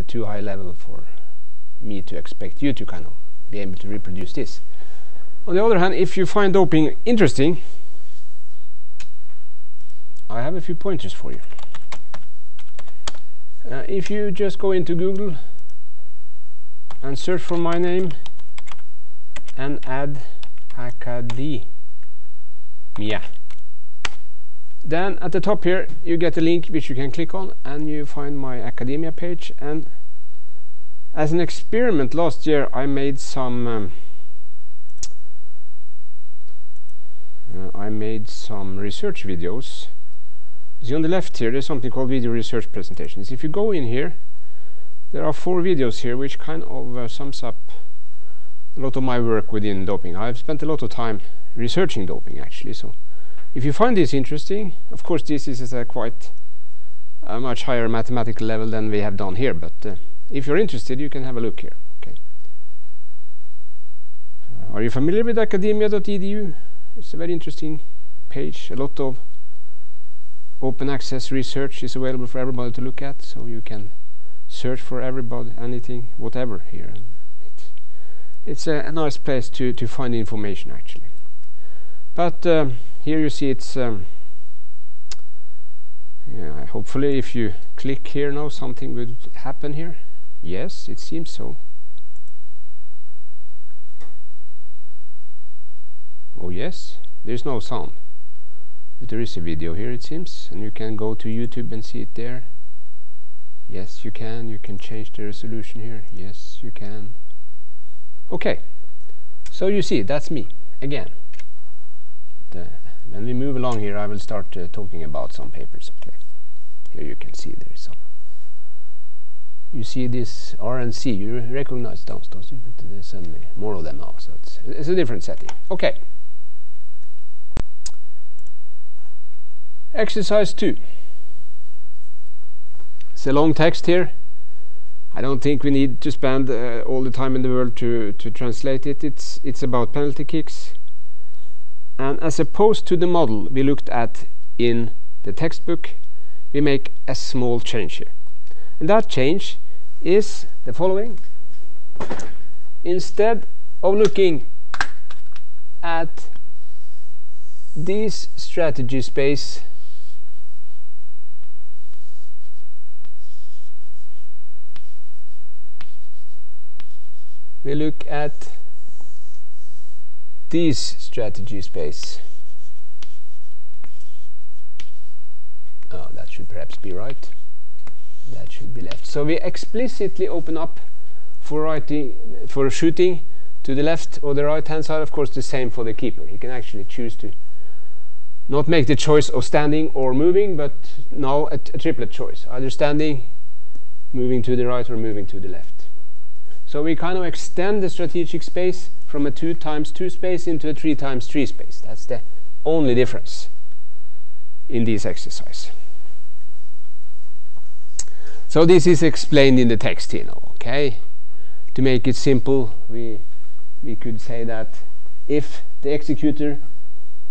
a too high level for me to expect you to kind of be able to reproduce this. On the other hand, if you find doping interesting, I have a few pointers for you. Uh, if you just go into Google and search for my name and add academia then at the top here you get a link which you can click on and you find my academia page. And as an experiment last year I made some um, uh, I made some research videos. See on the left here there's something called video research presentations. If you go in here there are four videos here which kind of uh, sums up a lot of my work within doping. I've spent a lot of time researching doping actually so if you find this interesting, of course this is a quite a much higher mathematical level than we have done here, but uh, if you're interested you can have a look here. Okay. Uh, are you familiar with academia.edu? It's a very interesting page. A lot of open access research is available for everybody to look at, so you can search for everybody, anything, whatever here. It, it's a, a, nice place to, to find information actually. But um, here you see it's um, yeah, hopefully if you click here now something would happen here. Yes it seems so. Oh yes there's no sound. But there is a video here it seems and you can go to YouTube and see it there. Yes you can. You can change the resolution here. Yes you can. Okay. So you see that's me again. The when we move along here I will start uh, talking about some papers okay? Here you can see there is some. You see this RNC you recognize those don't you? But there's only more of them now so it's, it's a different setting. Okay. Exercise 2 it's a long text here. I don't think we need to spend uh, all the time in the world to, to translate it. It's it's about penalty kicks and as opposed to the model we looked at in the textbook we make a small change here. And that change is the following. Instead of looking at this strategy space we look at this strategy space. Oh, that should perhaps be right. That should be left. So we explicitly open up for writing, for shooting to the left or the right hand side. Of course, the same for the keeper. He can actually choose to not make the choice of standing or moving, but now a, a triplet choice, either standing, moving to the right, or moving to the left. So we kind of extend the strategic space from a 2 times 2 space into a 3 times 3 space. That's the only difference in this exercise. So this is explained in the text here now, okay? To make it simple, we, we could say that if the executor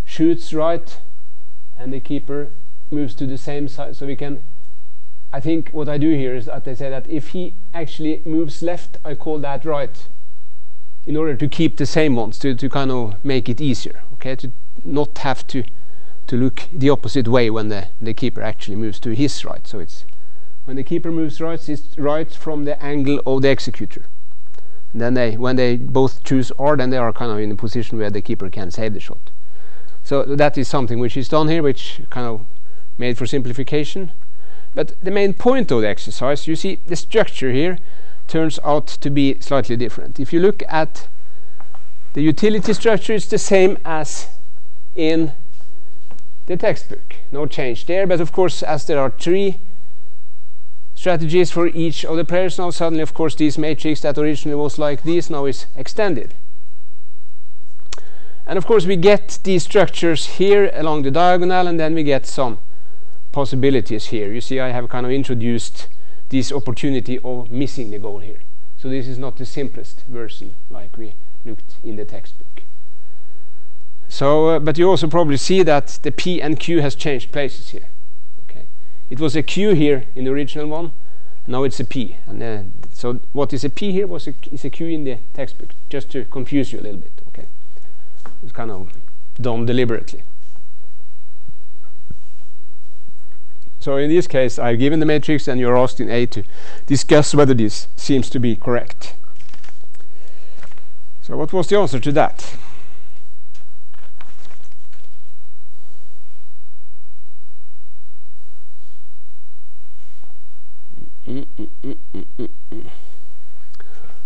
shoots right and the keeper moves to the same side, so we can I think what I do here is that I say that if he actually moves left, I call that right in order to keep the same ones to, to kind of make it easier okay? To not have to to look the opposite way when the, the keeper actually moves to his right. So it's when the keeper moves right it's right from the angle of the executor. And then they when they both choose R then they are kind of in a position where the keeper can save the shot. So that is something which is done here which kind of made for simplification. But the main point of the exercise you see the structure here turns out to be slightly different. If you look at the utility structure, it's the same as in the textbook. No change there, but of course, as there are three strategies for each of the players now, suddenly, of course, this matrix that originally was like this now is extended. And of course, we get these structures here along the diagonal, and then we get some possibilities here. You see, I have kind of introduced this opportunity of missing the goal here. So this is not the simplest version like we looked in the textbook. So, uh, but you also probably see that the P and Q has changed places here. Okay, It was a Q here in the original one, Now it's a P. And uh, so what is a P here was a, is a Q in the textbook, just to confuse you a little bit. Okay, it's kind of done deliberately. So in this case, I've given the matrix, and you're asked in A to discuss whether this seems to be correct. So what was the answer to that?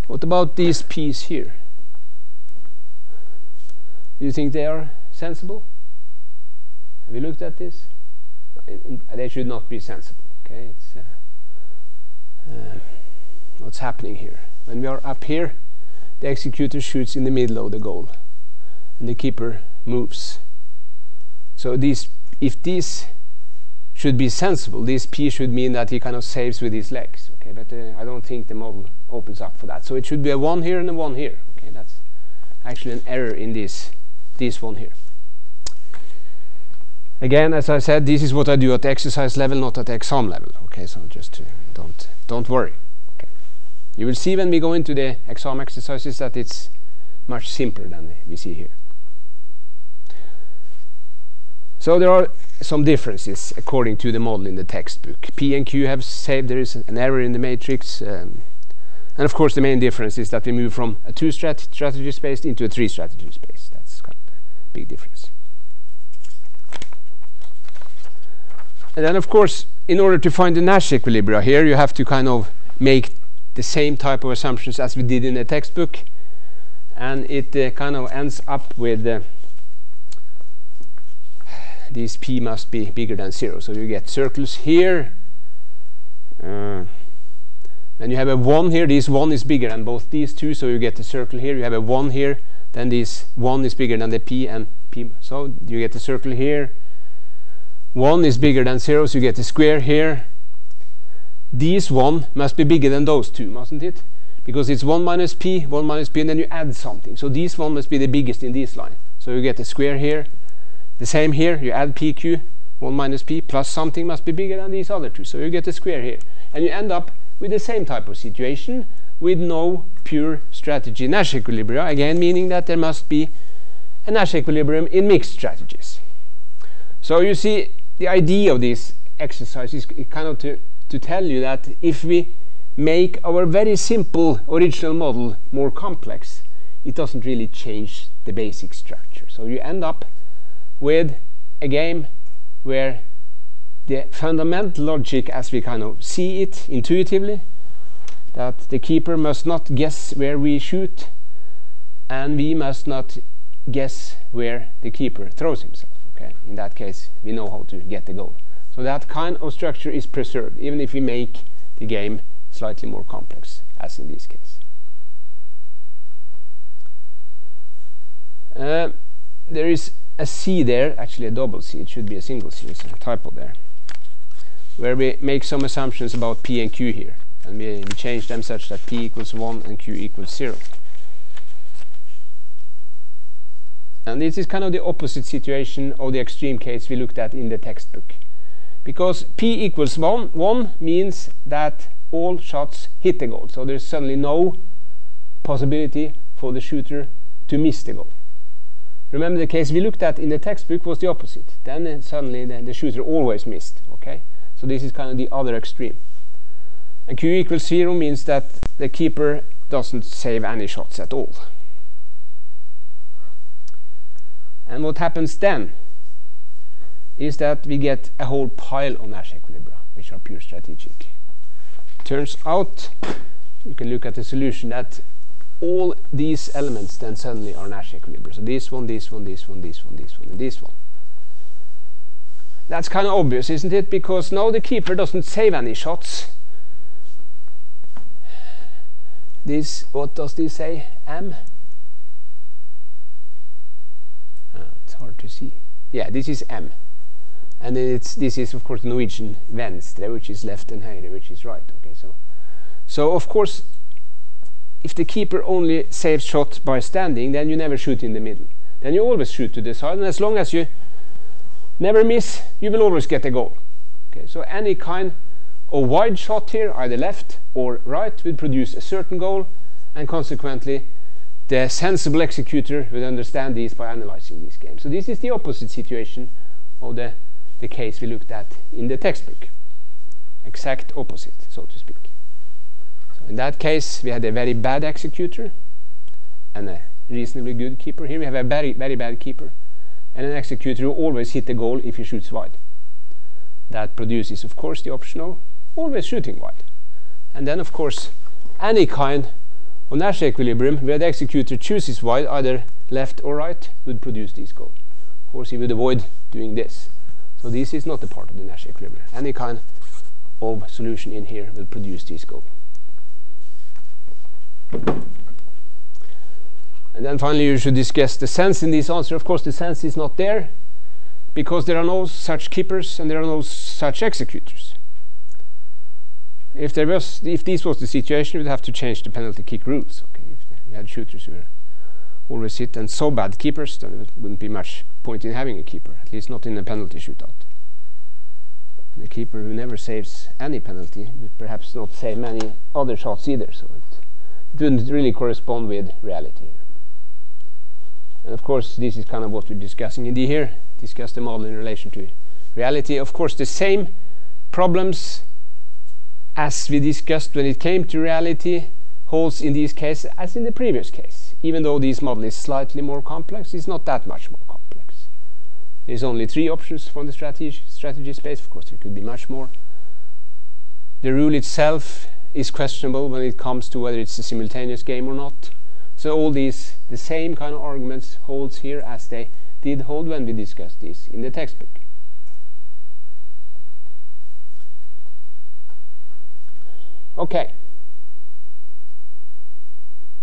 What about these p's here? Do you think they are sensible? Have you looked at this? In, they should not be sensible. Okay, it's uh, uh, what's happening here. When we are up here, the executor shoots in the middle of the goal, and the keeper moves. So these, if these should be sensible. This P should mean that he kind of saves with his legs. Okay, but uh, I don't think the model opens up for that. So it should be a one here and a one here. Okay, that's actually an error in this this one here. Again, as I said, this is what I do at exercise level, not at exam level. Okay, so just don't don't worry. Okay, you will see when we go into the exam exercises that it's much simpler than we see here. So there are some differences according to the model in the textbook. P and Q have saved there is an error in the matrix. Um, and of course the main difference is that we move from a two strat strategy space into a three strategy space. That's kind of the big difference. And then of course in order to find the Nash equilibria here you have to kind of make the same type of assumptions as we did in the textbook and it uh, kind of ends up with uh, this p must be bigger than 0. So you get circles here. Uh, and you have a 1 here. This 1 is bigger than both these two. So you get a circle here. You have a 1 here. Then this 1 is bigger than the p and p. So you get a circle here. 1 is bigger than 0. So you get a square here. This 1 must be bigger than those two, mustn't it? Because it's 1 minus p, 1 minus p, and then you add something. So this one must be the biggest in this line. So you get a square here the same here, you add pq, 1 minus p, plus something must be bigger than these other two. So you get a square here. And you end up with the same type of situation with no pure strategy Nash equilibria, again meaning that there must be a Nash equilibrium in mixed strategies. So you see, the idea of this exercise is kind of to, to tell you that if we make our very simple original model more complex, it doesn't really change the basic structure. So you end up with a game where the fundamental logic as we kind of see it intuitively that the keeper must not guess where we shoot and we must not guess where the keeper throws himself okay in that case we know how to get the goal. So that kind of structure is preserved even if we make the game slightly more complex as in this case. Uh, there is a C there, actually a double C, it should be a single C, it's a typo there, where we make some assumptions about P and Q here, and we, we change them such that P equals 1 and Q equals 0. And this is kind of the opposite situation of the extreme case we looked at in the textbook. Because P equals 1, 1 means that all shots hit the goal. So there's suddenly no possibility for the shooter to miss the goal. Remember the case we looked at in the textbook was the opposite. Then uh, suddenly the, the, shooter always missed. Okay, so this is kind of the other extreme. And Q equals zero means that the keeper doesn't save any shots at all. And what happens then is that we get a whole pile of Nash equilibria, which are pure strategic. Turns out, you can look at the solution that all these elements then suddenly are Nash equilibria. So this one, this one, this one, this one, this one, and this one. That's kind of obvious, isn't it? Because now the keeper doesn't save any shots. This, what does this say? M? Ah, it's hard to see. Yeah, this is M. And then it's this is of course Norwegian venstre, which is left, and høyre, which is right. Okay, so so of course if the keeper only saves shot by standing, then you never shoot in the middle. Then you always shoot to the side, and as long as you never miss, you will always get a goal. Okay, so any kind a wide shot here, either left or right, will produce a certain goal, and consequently, the sensible executor would understand these by analyzing these games. So this is the opposite situation of the, the case we looked at in the textbook. Exact opposite, so to speak. So in that case, we had a very bad executor and a reasonably good keeper. Here we have a very, very bad keeper and an executor who always hit the goal if he shoots wide. That produces, of course, the optional always shooting wide. And then, of course, any kind of Nash equilibrium where the executor chooses wide, either left or right, would produce this goal. Of course, he would avoid doing this. So this is not a part of the Nash equilibrium. Any kind of solution in here will produce this goal. And then finally you should discuss the sense in this answer. Of course the sense is not there because there are no such keepers and there are no such executors. If there was, if this was the situation, we'd have to change the penalty kick rules. Okay, if you had shooters who were always hit and so bad keepers, then there wouldn't be much point in having a keeper, at least not in a penalty shootout. And a keeper who never saves any penalty would perhaps not save many other shots either, so it, wouldn't really correspond with reality. Here. And of course, this is kind of what we're discussing in the here. Discuss the model in relation to reality. Of course, the same problems as we discussed when it came to reality holds in this case as in the previous case. Even though this model is slightly more complex, it's not that much more complex. There's only three options from the strategy, strategy space. Of course, there could be much more. The rule itself is questionable when it comes to whether it's a simultaneous game or not. So all these, the same kind of arguments holds here as they did hold when we discussed this in the textbook. Okay.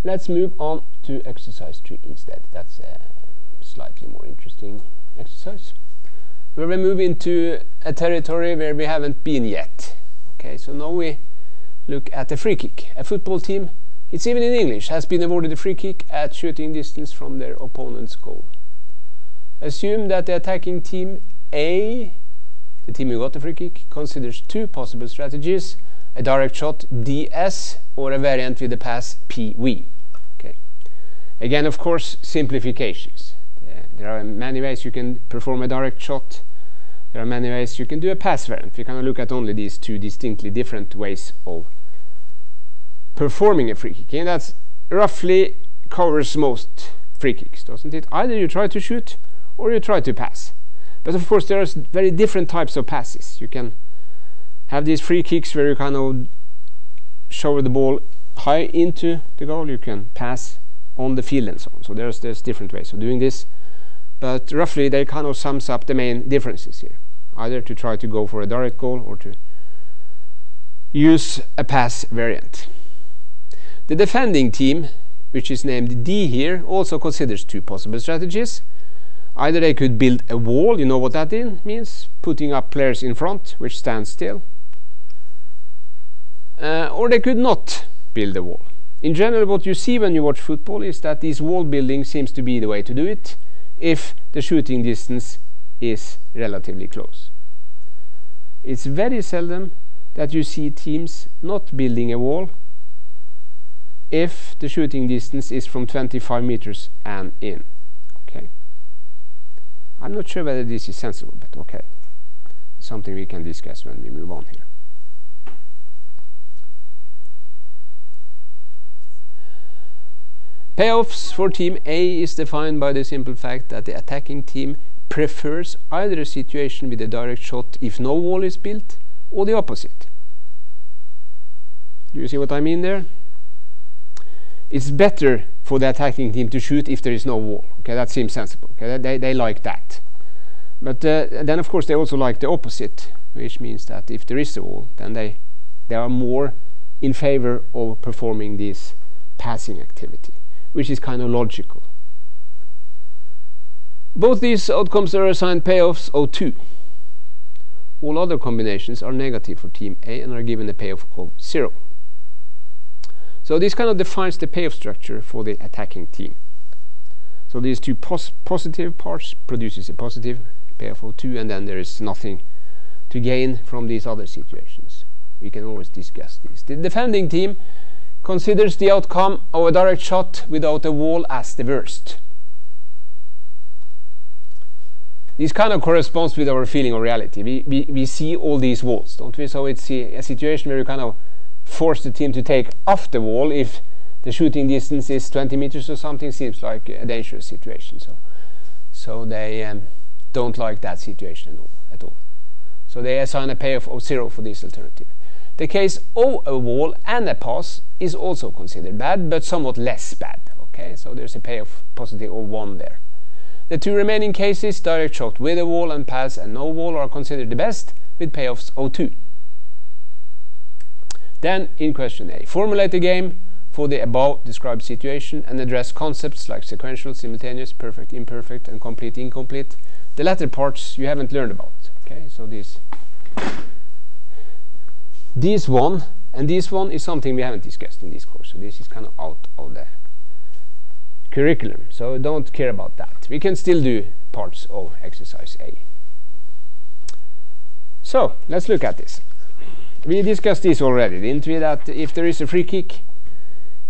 Let's move on to exercise 3 instead. That's a slightly more interesting exercise. Where we move into a territory where we haven't been yet. Okay, so now we look at a free kick. A football team it's even in English, has been awarded a free kick at shooting distance from their opponent's goal. Assume that the attacking team A, the team who got the free kick, considers two possible strategies, a direct shot DS or a variant with a pass PV. Okay. Again, of course, simplifications. There are many ways you can perform a direct shot. There are many ways you can do a pass variant. We kind of look at only these two distinctly different ways of performing a free kick. And that roughly covers most free kicks, doesn't it? Either you try to shoot or you try to pass. But of course, there are very different types of passes. You can have these free kicks where you kind of show the ball high into the goal. You can pass on the field and so on. So there's there's different ways of doing this. But roughly, they kind of sums up the main differences here. Either to try to go for a direct goal or to use a pass variant. The defending team, which is named D here, also considers two possible strategies. Either they could build a wall, you know what that means, putting up players in front, which stand still. Uh, or they could not build a wall. In general, what you see when you watch football is that this wall building seems to be the way to do it if the shooting distance is relatively close. It's very seldom that you see teams not building a wall if the shooting distance is from 25 meters and in. Okay. I'm not sure whether this is sensible, but okay. Something we can discuss when we move on here. Payoffs for team A is defined by the simple fact that the attacking team prefers either a situation with a direct shot if no wall is built or the opposite. Do you see what I mean there? it's better for the attacking team to shoot if there is no wall. Okay, that seems sensible. Okay, they, they like that. But uh, then, of course, they also like the opposite, which means that if there is a wall, then they they are more in favor of performing this passing activity, which is kind of logical. Both these outcomes are assigned payoffs of 2. All other combinations are negative for team A and are given a payoff of 0. So this kind of defines the payoff structure for the attacking team. So these two pos positive parts produces a positive payoff of 2 and then there is nothing to gain from these other situations. we can always discuss this. The defending team considers the outcome of a direct shot without a wall as the worst. This kind of corresponds with our feeling of reality. We, we, we see all these walls, don't we? So it's a, a situation where you kind of force the team to take off the wall if the shooting distance is 20 meters or something seems like a dangerous situation. So, so they um, don't like that situation at all, at all. So they assign a payoff of zero for this alternative. The case of a wall and a pass is also considered bad, but somewhat less bad. Okay, so there's a payoff positive of one there. The two remaining cases, direct shot with a wall and pass and no wall, are considered the best with payoffs of 2. Then, in question A, formulate a game for the above described situation and address concepts like sequential, simultaneous, perfect, imperfect, and complete, incomplete. The latter parts you haven't learned about. Okay, so this, this one and this one is something we haven't discussed in this course. So this is kind of out of the curriculum. So don't care about that. We can still do parts of exercise A. So let's look at this. We discussed this already, didn't we? That if there is a free kick,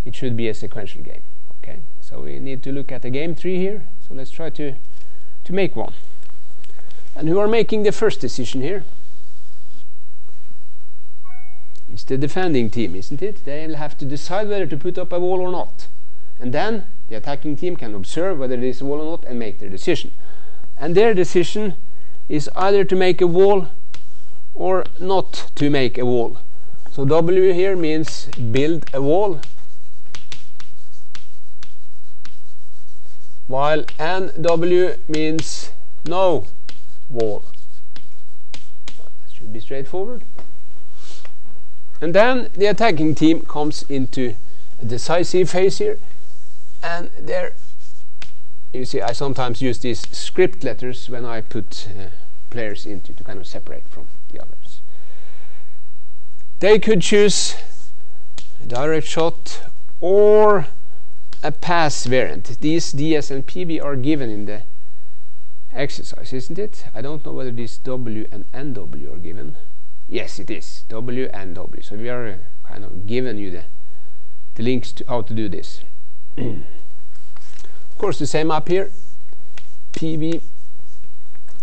it should be a sequential game. Okay, so we need to look at the game tree here. So let's try to to make one. And who are making the first decision here? It's the defending team, isn't it? They will have to decide whether to put up a wall or not. And then the attacking team can observe whether it is a wall or not and make their decision. And their decision is either to make a wall or not to make a wall. So W here means build a wall, while NW means no wall. That should be straightforward. And then the attacking team comes into a decisive phase here and there you see I sometimes use these script letters when I put uh, players into to kind of separate from the others. They could choose a direct shot or a pass variant. These DS and PV are given in the exercise, isn't it? I don't know whether this W and NW are given. Yes, it is. W and W. So we are uh, kind of given you the the links to how to do this. Of course the same up here. PV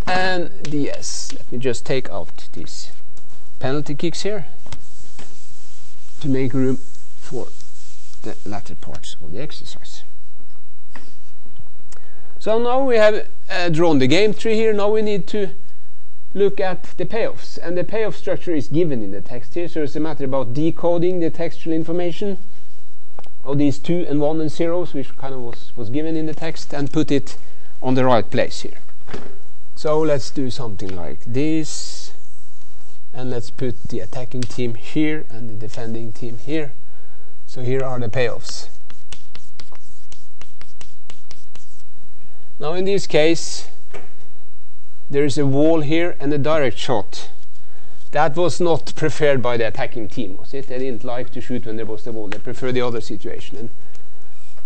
and DS let me just take out these penalty kicks here to make room for the latter parts of the exercise. So now we have uh, drawn the game tree here. Now we need to look at the payoffs and the payoff structure is given in the text here so it's a matter about decoding the textual information of these two and one and zeros, which kind of was, was given in the text, and put it on the right place here. So let's do something like this, and let's put the attacking team here and the defending team here. So here are the payoffs. Now in this case, there is a wall here and a direct shot that was not preferred by the attacking team, was it? They didn't like to shoot when there was the wall. They prefer the other situation. And,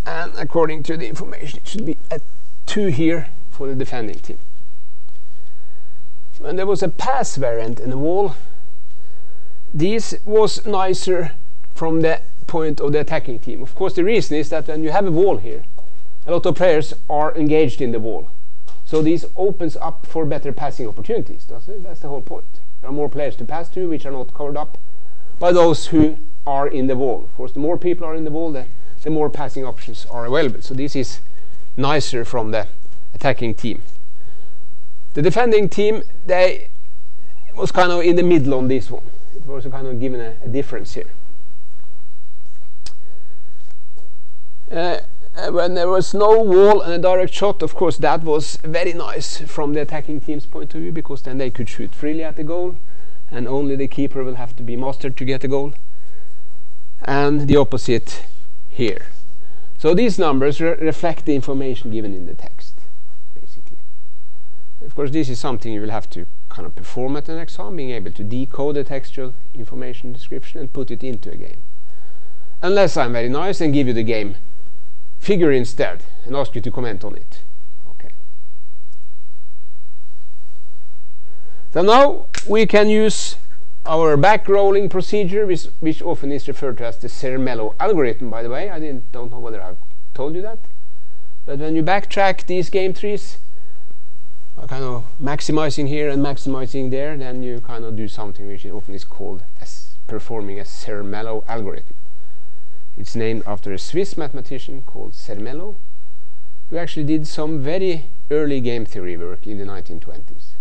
and according to the information, it should be a two here for the defending team. When there was a pass variant in the wall, this was nicer from the point of the attacking team. Of course, the reason is that when you have a wall here, a lot of players are engaged in the wall. So this opens up for better passing opportunities, it? That's the whole point. There are more players to pass to, which are not covered up by those who are in the wall. Of course, the more people are in the wall, the, the more passing options are available. So this is nicer from the attacking team. The defending team, they was kind of in the middle on this one. It was kind of given a, a difference here. Uh, uh, when there was no wall and a direct shot, of course, that was very nice from the attacking team's point of view because then they could shoot freely at the goal and only the keeper will have to be mastered to get a goal. And the opposite here. So these numbers re reflect the information given in the text, basically. Of course, this is something you will have to kind of perform at an exam, being able to decode the textual information description and put it into a game. Unless I'm very nice and give you the game figure instead and ask you to comment on it. Okay. So now we can use our back rolling procedure, which, which often is referred to as the Zermelo algorithm, by the way. I didn't, don't know whether I've told you that. But when you backtrack these game trees, kind of maximizing here and maximizing there, then you kind of do something which often is called as performing a Zermelo algorithm. It's named after a Swiss mathematician called Zermelo, who actually did some very early game theory work in the 1920s.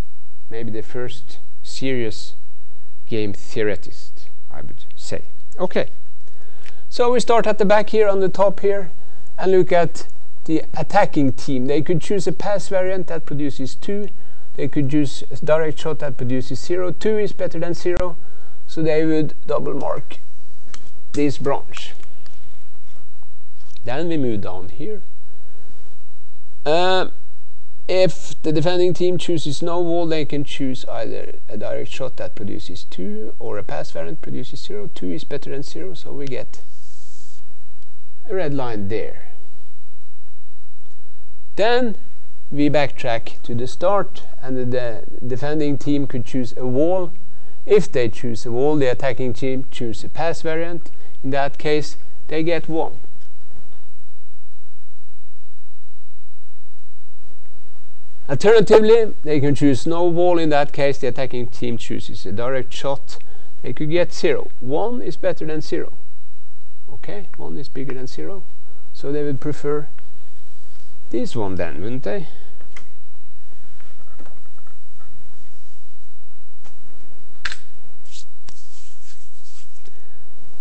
Maybe the first serious game theoretist, I would say. Okay, so we start at the back here on the top here and look at the attacking team. They could choose a pass variant that produces 2. They could choose a direct shot that produces 0. 2 is better than 0, so they would double mark this branch. Then we move down here. Uh, if the defending team chooses no wall, they can choose either a direct shot that produces 2 or a pass variant produces 0. 2 is better than 0, so we get a red line there. Then we backtrack to the start and the, defending team could choose a wall. If they choose a wall, the attacking team choose a pass variant. In that case, they get 1. Alternatively, they can choose no wall. In that case, the attacking team chooses a direct shot. They could get 0. 1 is better than 0. Okay, 1 is bigger than 0. So they would prefer this one then, wouldn't they?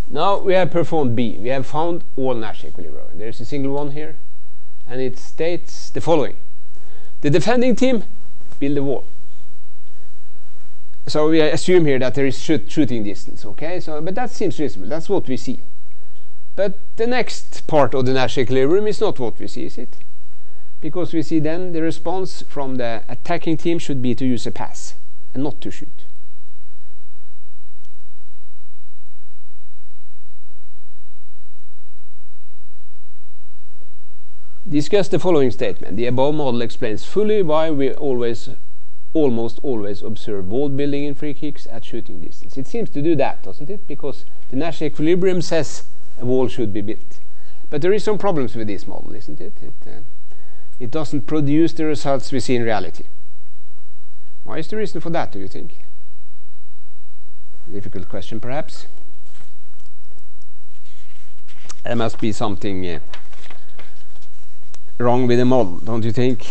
Now we have performed B. We have found all Nash equilibria. There's a single one here, and it states the following. The defending team build a wall. So we assume here that there is shoot shooting distance, okay? So, but that seems reasonable. That's what we see. But the next part of the Nash equilibrium is not what we see, is it? Because we see then the response from the attacking team should be to use a pass and not to shoot. Discuss the following statement. The above model explains fully why we always, almost always observe wall building in free kicks at shooting distance. It seems to do that, doesn't it? Because the Nash equilibrium says a wall should be built. But there is some problems with this model, isn't it? It, uh, it doesn't produce the results we see in reality. Why is the reason for that, do you think? Difficult question, perhaps. There must be something uh, wrong with the model, don't you think?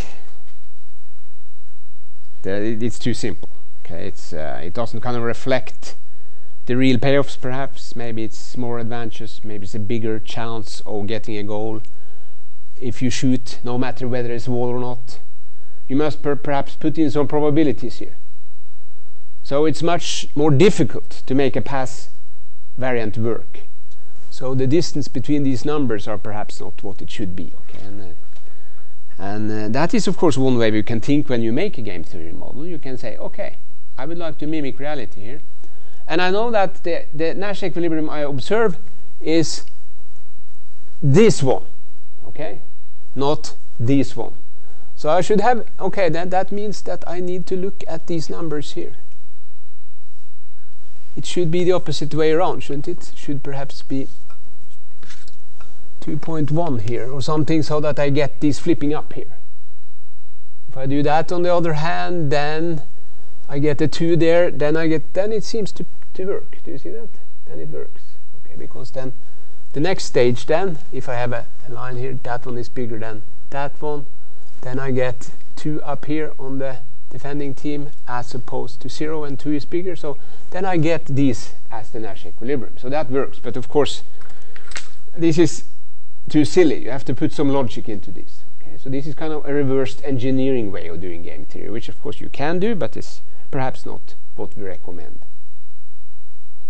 It's too simple. Okay, it's uh, it doesn't kind of reflect the real payoffs. Perhaps maybe it's more advantageous. Maybe it's a bigger chance of getting a goal if you shoot, no matter whether it's wall or not. You must per perhaps put in some probabilities here. So it's much more difficult to make a pass variant work. So the distance between these numbers are perhaps not what it should be. Okay, and, uh, that is of course one way you can think when you make a game theory model. You can say, okay, I would like to mimic reality here. And I know that the, the Nash equilibrium I observe is this one, okay, not this one. So I should have, okay, then that means that I need to look at these numbers here. It should be the opposite way around, shouldn't it should perhaps be 2.1 here or something so that I get these flipping up here. If I do that on the other hand, then I get a 2 there, then I get, then it seems to, to work. Do you see that? Then it works. Okay, because then the next stage then, if I have a, a line here, that one is bigger than that one, then I get 2 up here on the defending team as opposed to 0 and 2 is bigger. So then I get these as the Nash equilibrium. So that works. But of course, this is too silly. You have to put some logic into this. Okay, so this is kind of a reversed engineering way of doing game theory, which of course you can do, but is perhaps not what we recommend.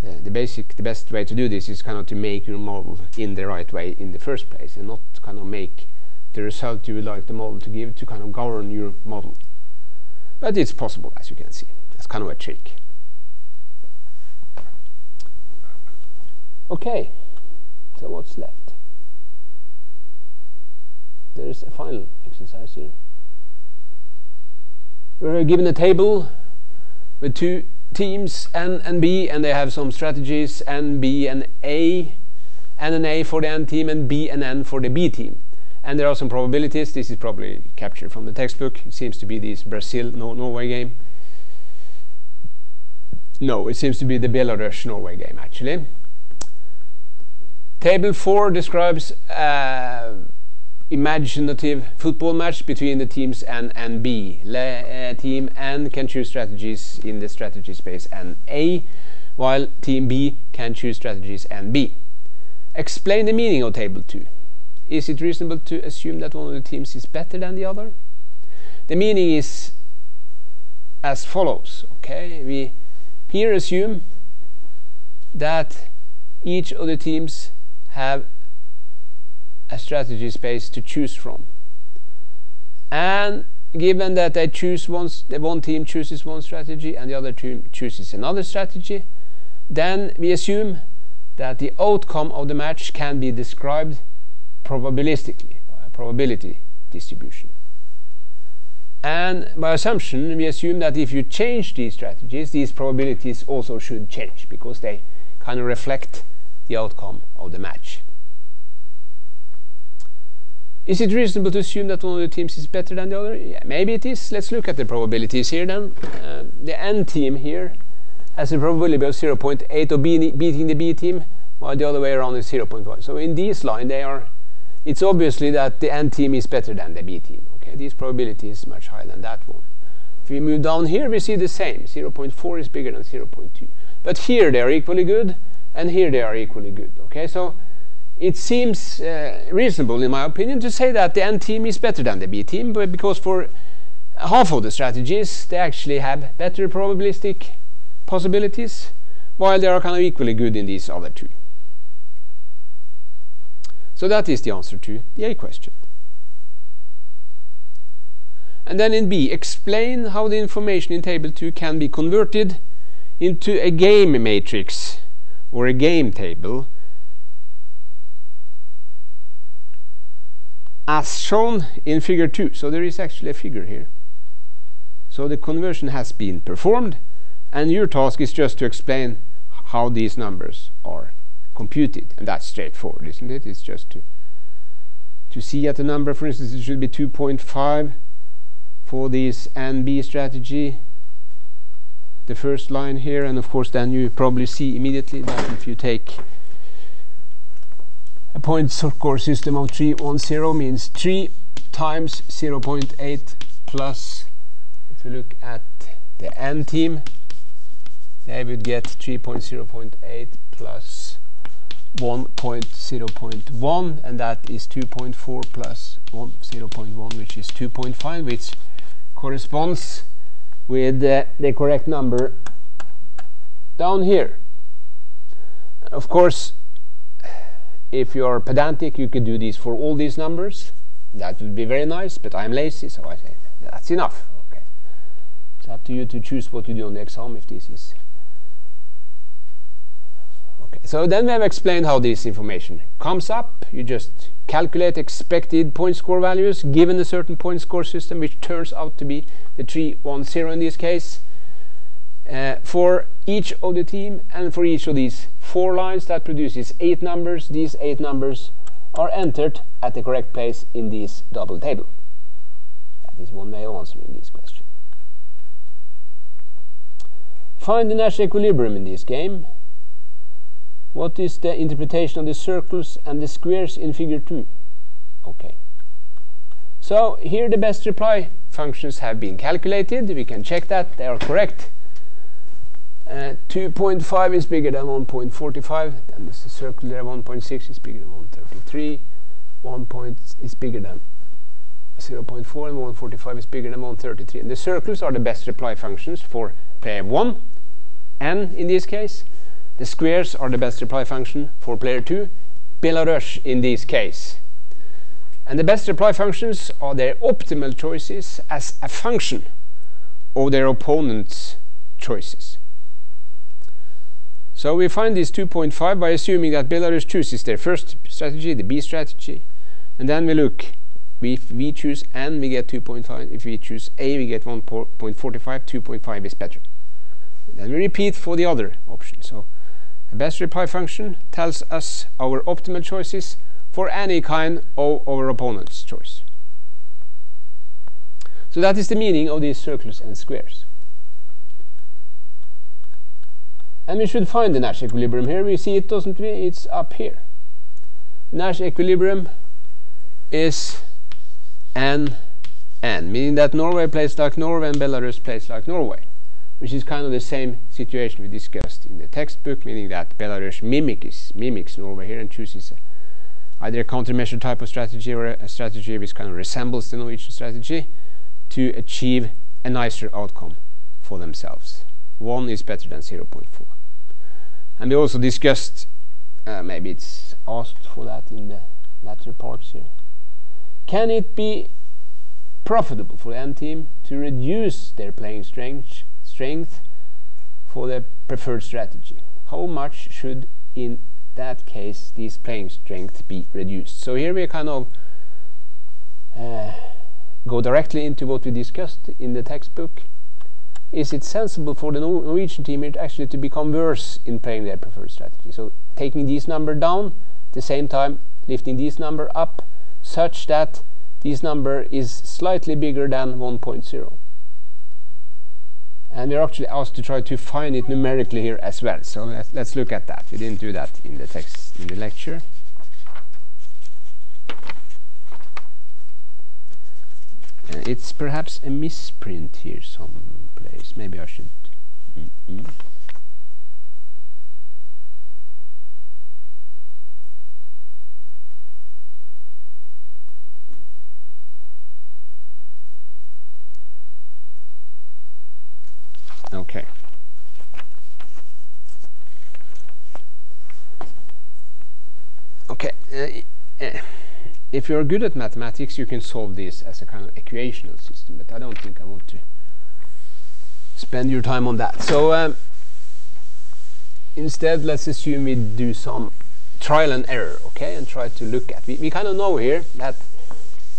Uh, the basic, the best way to do this is kind of to make your model in the right way in the first place, and not kind of make the result you would like the model to give to kind of govern your model. But it's possible, as you can see. That's kind of a trick. Okay, so what's left? There's a final exercise here. We're given a table with two teams N and B and they have some strategies N, B and A. N and A for the N team and B and N for the B team. And there are some probabilities. This is probably captured from the textbook. It seems to be this Brazil no Norway game. No it seems to be the Belarus Norway game actually. Table 4 describes uh, imaginative football match between the teams N and B. Le, uh, team N can choose strategies in the strategy space N A, while team B can choose strategies N B. Explain the meaning of table 2. Is it reasonable to assume that one of the teams is better than the other? The meaning is as follows. Okay, we here assume that each of the teams have a strategy space to choose from. And given that they choose one, the one team chooses one strategy and the other team chooses another strategy, then we assume that the outcome of the match can be described probabilistically by a probability distribution. And by assumption, we assume that if you change these strategies, these probabilities also should change because they kind of reflect the outcome of the match. Is it reasonable to assume that one of the teams is better than the other? Yeah, maybe it is. Let's look at the probabilities here then. Uh, the N team here has a probability of 0.8 of beating the B team, while the other way around is 0.1. So in this line, they are. It's obviously that the N team is better than the B team. Okay, this probability is much higher than that one. If we move down here, we see the same. 0.4 is bigger than 0.2. But here they are equally good, and here they are equally good. Okay, so it seems uh, reasonable, in my opinion, to say that the N team is better than the B team, but because for half of the strategies they actually have better probabilistic possibilities, while they are kind of equally good in these other two. So that is the answer to the A question. And then in B, explain how the information in table 2 can be converted into a game matrix or a game table as shown in figure 2. So there is actually a figure here. So the conversion has been performed and your task is just to explain how these numbers are computed and that's straightforward isn't it it's just to to see at the number for instance it should be 2.5 for this NB strategy the first line here and of course then you probably see immediately that if you take a point score system of 310 means 3 times 0.8 plus, if you look at the N team, they would get 3.0.8 plus 1.0.1 and that is 2.4 plus 1, 0.1 which is 2.5 which corresponds with uh, the correct number down here. Of course if you're pedantic, you could do this for all these numbers. That would be very nice, but I'm lazy, so I say that's enough. Okay. It's up to you to choose what you do on the exam if this is. Okay, so then we have explained how this information comes up. You just calculate expected point score values given a certain point score system, which turns out to be the 310 in this case. Uh, for each of the team and for each of these four lines that produces eight numbers. These eight numbers are entered at the correct place in this double table. That is one way of answering this question. Find the Nash equilibrium in this game. What is the interpretation of the circles and the squares in figure 2 okay. So here the best reply functions have been calculated. We can check that. They are correct uh, 2.5 is bigger than 1.45 then this is circle there 1.6 is bigger than 133 1 point is bigger than 0.4 and 145 is bigger than 133 and the circles are the best reply functions for player 1 n in this case the squares are the best reply function for player 2 Belarus in this case. And the best reply functions are their optimal choices as a function of their opponent's choices so we find this 2.5 by assuming that Belarus chooses their first strategy, the B strategy, and then we look. If we choose N, we get 2.5. If we choose A, we get 1.45. 2.5 is better. Then we repeat for the other option. So the best reply function tells us our optimal choices for any kind of our opponent's choice. So that is the meaning of these circles and squares. And we should find the Nash equilibrium here. We see it, doesn't we? It's up here. Nash equilibrium is N N, meaning that Norway plays like Norway and Belarus plays like Norway, which is kind of the same situation we discussed in the textbook, meaning that Belarus mimics, mimics Norway here and chooses either a countermeasure type of strategy or a, strategy which kind of resembles the Norwegian strategy to achieve a nicer outcome for themselves. 1 is better than 0.4. And we also discussed, uh, maybe it's asked for that in the latter parts here. Can it be profitable for the N team to reduce their playing strength, strength for their preferred strategy? How much should, in that case, this playing strength be reduced? So here we kind of uh, go directly into what we discussed in the textbook. Is it sensible for the Norwegian team actually to become worse in playing their preferred strategy? So taking this number down, at the same time lifting this number up, such that this number is slightly bigger than 1.0 and we're actually asked to try to find it numerically here as well. So let's, let's look at that. We didn't do that in the text in the lecture. Uh, it's perhaps a misprint here someplace maybe I should mm -hmm. Okay. Okay. Uh, uh, if you're good at mathematics, you can solve this as a kind of equational system, but I don't think I want to spend your time on that. So um, instead, let's assume we do some trial and error, okay, and try to look at. We, we kind of know here that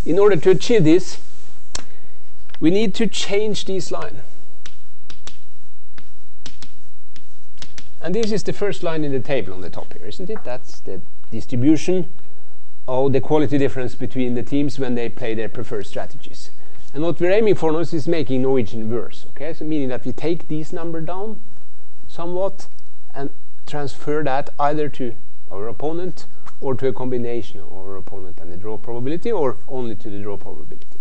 in order to achieve this, we need to change this line. And this is the first line in the table on the top here, isn't it? That's the distribution of the quality difference between the teams when they play their preferred strategies. And what we're aiming for now is making Norwegian worse, okay? So meaning that we take this number down somewhat and transfer that either to our opponent or to a combination of our opponent and the draw probability or only to the draw probability.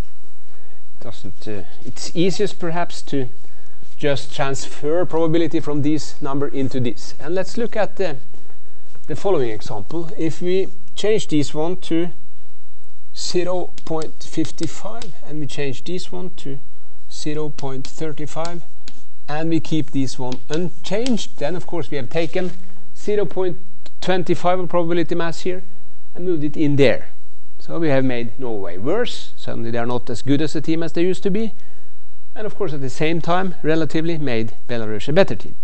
It doesn't, uh, it's easiest perhaps to just transfer probability from this number into this. And let's look at the, the following example. If we change this one to 0.55 and we change this one to 0.35 and we keep this one unchanged, then of course we have taken 0.25 of probability mass here and moved it in there. So we have made Norway worse. Suddenly they are not as good as a team as they used to be and of course at the same time relatively made Belarus a better team.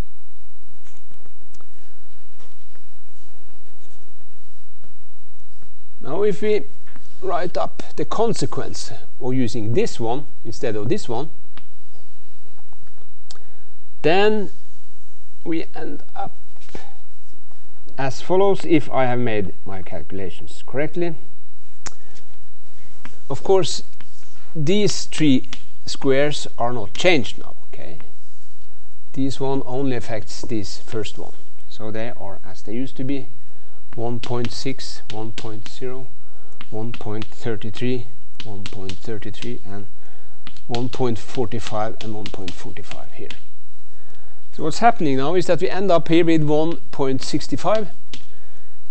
Now if we write up the consequence of using this one instead of this one. Then we end up as follows if I have made my calculations correctly. Of course these three squares are not changed now okay? This one only affects this first one. So they are as they used to be 1.6 1.0 1.33 1.33 and 1.45 and 1.45 here. So what's happening now is that we end up here with 1.65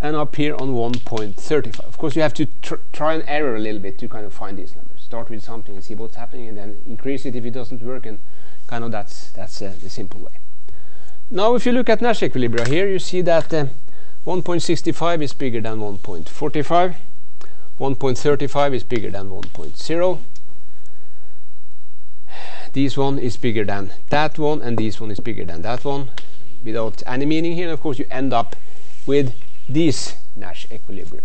and up here on 1.35 of course you have to tr try and error a little bit to kind of find these numbers. Start with something and see what's happening and then increase it if it doesn't work and kind of that's that's uh, the simple way. Now if you look at Nash equilibria here you see that uh, 1.65 is bigger than 1.45 1.35 is bigger than 1.0 this one is bigger than that one and this one is bigger than that one without any meaning here and of course you end up with this Nash equilibrium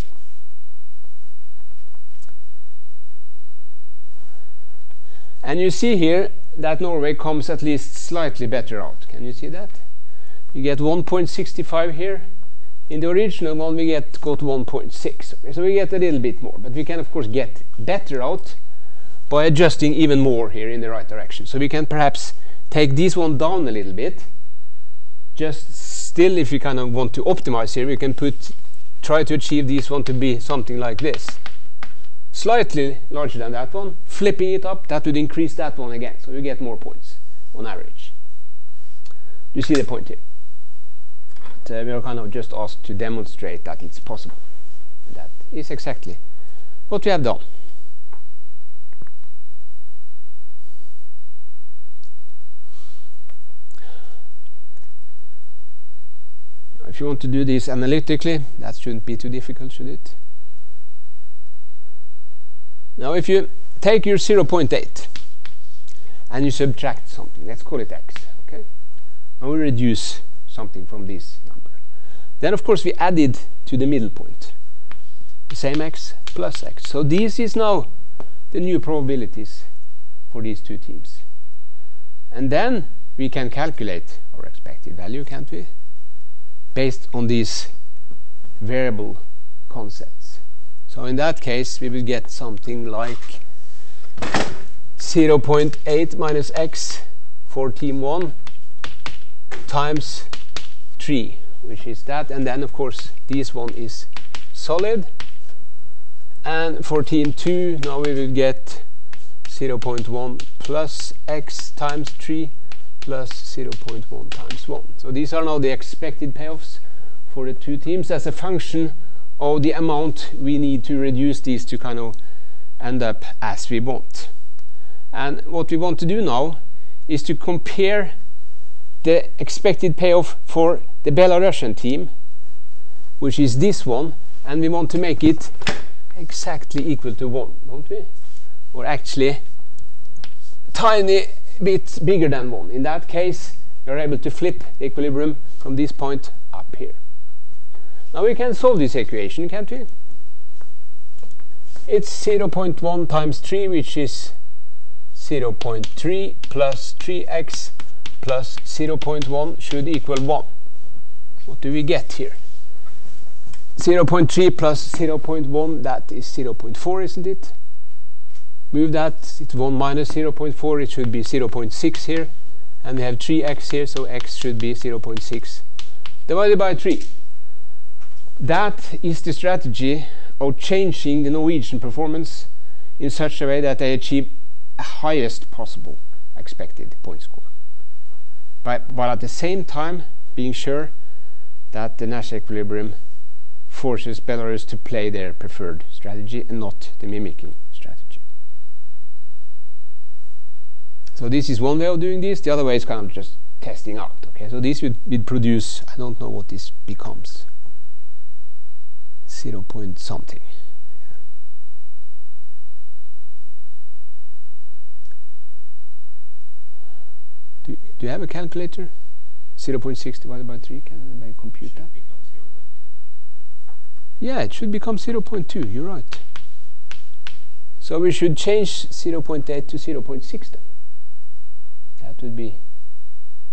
And you see here that Norway comes at least slightly better out. Can you see that? You get 1.65 here. In the original one we get got 1.6. Okay, so we get a little bit more, but we can of course get better out by adjusting even more here in the right direction. So we can perhaps take this one down a little bit. Just still if we kind of want to optimize here, we can put try to achieve this one to be something like this. Slightly larger than that one, flipping it up, that would increase that one again. So you get more points on average. You see the point here? Uh, we are kind of just asked to demonstrate that it's possible. That is exactly what we have done. If you want to do this analytically, that shouldn't be too difficult, should it? Now, if you take your 0.8 and you subtract something, let's call it x, okay? And we reduce something from this number. then of course we added to the middle point the same x plus x. So this is now the new probabilities for these two teams. And then we can calculate our expected value, can't we? Based on these variable concepts. So in that case we will get something like 0.8 minus x for team 1 times 3 which is that. And then of course this one is solid. And for team 2 now we will get 0.1 plus x times 3 plus 0.1 times 1 so these are now the expected payoffs for the two teams as a function of the amount we need to reduce these to kind of end up as we want. And what we want to do now is to compare the expected payoff for the Belarusian team, which is this one, and we want to make it exactly equal to 1, don't we? Or actually tiny bit bigger than 1. In that case, we are able to flip the equilibrium from this point up here. Now we can solve this equation, can't we? It's 0.1 times 3, which is 0.3 plus 3x plus 0.1 should equal 1. What do we get here? 0.3 plus 0.1, that is 0.4, isn't it? Move that, it's 1 minus 0.4, it should be 0.6 here. And we have 3x here, so x should be 0.6 divided by 3. That is the strategy of changing the Norwegian performance in such a way that they achieve highest possible expected point score. While at the same time being sure that the Nash equilibrium forces Belarus to play their preferred strategy and not the mimicking strategy. So this is one way of doing this. The other way is kind of just testing out. Okay, so this would, would produce. I don't know what this becomes. Zero point something. Do, you have a calculator? 0.6 divided by 3, can anybody compute that? Yeah, it should become 0.2, you're right. So we should change 0.8 to 0.6 then. That would be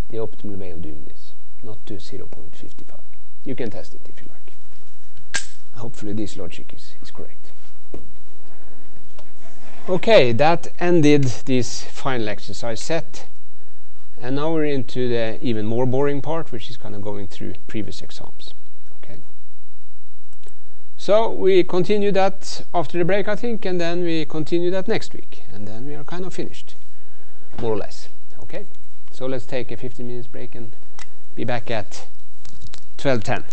the optimal way of doing this, not to 0.55. You can test it if you like. Hopefully this logic is, is correct. Okay, that ended this final exercise set. And now we're into the even more boring part, which is kind of going through previous exams. Okay. So we continue that after the break, I think, and then we continue that next week, and then we are kind of finished, more or less. Okay. So let's take a 15 minutes break and be back at 12:10.